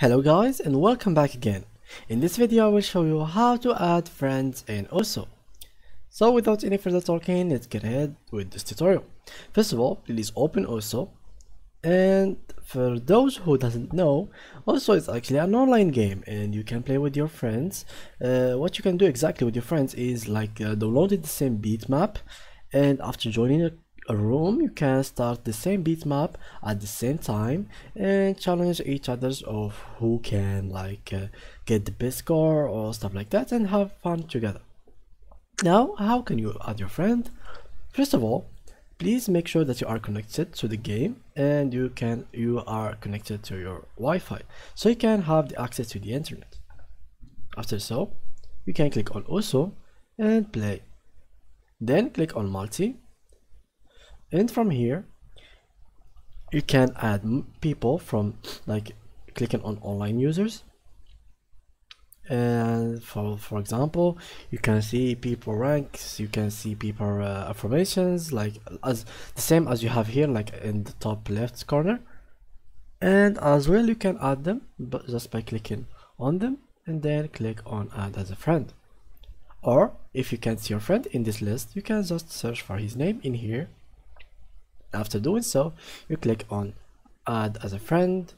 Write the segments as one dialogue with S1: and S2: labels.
S1: Hello guys and welcome back again. In this video I will show you how to add friends in Osu. So without any further talking let's get ahead with this tutorial. First of all please open Osu and for those who doesn't know Osu is actually an online game and you can play with your friends. Uh, what you can do exactly with your friends is like uh, download the same beat map and after joining a a room you can start the same beat map at the same time and challenge each others of who can like uh, get the best score or stuff like that and have fun together. Now how can you add your friend? First of all please make sure that you are connected to the game and you can you are connected to your Wi-Fi so you can have the access to the internet. After so you can click on Osu and play. Then click on multi and from here you can add people from like clicking on online users. And for for example you can see people ranks you can see people uh, affirmations like as the same as you have here like in the top left corner. And as well you can add them but just by clicking on them and then click on add as a friend. Or if you can't see your friend in this list you can just search for his name in here after doing so you click on add as a friend.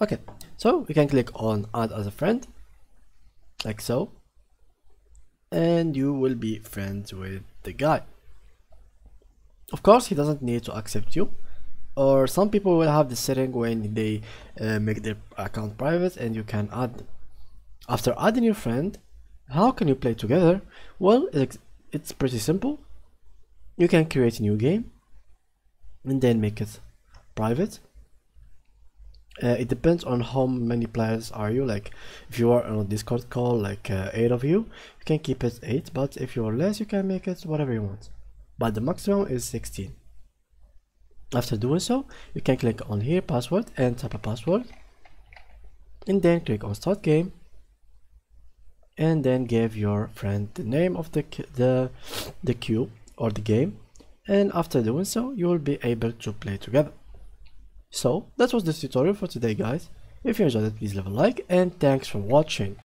S1: Okay so you can click on add as a friend like so. And you will be friends with the guy. Of course he doesn't need to accept you. Or some people will have the setting when they uh, make their account private and you can add after adding your friend how can you play together? Well it's pretty simple you can create a new game and then make it private. Uh, it depends on how many players are you. Like if you are on a discord call like uh, eight of you you can keep it eight but if you are less you can make it whatever you want. But the maximum is 16 after doing so you can click on here password and type a password and then click on start game and then give your friend the name of the the the cube or the game and after doing so you will be able to play together. So that was the tutorial for today guys. If you enjoyed it please leave a like and thanks for watching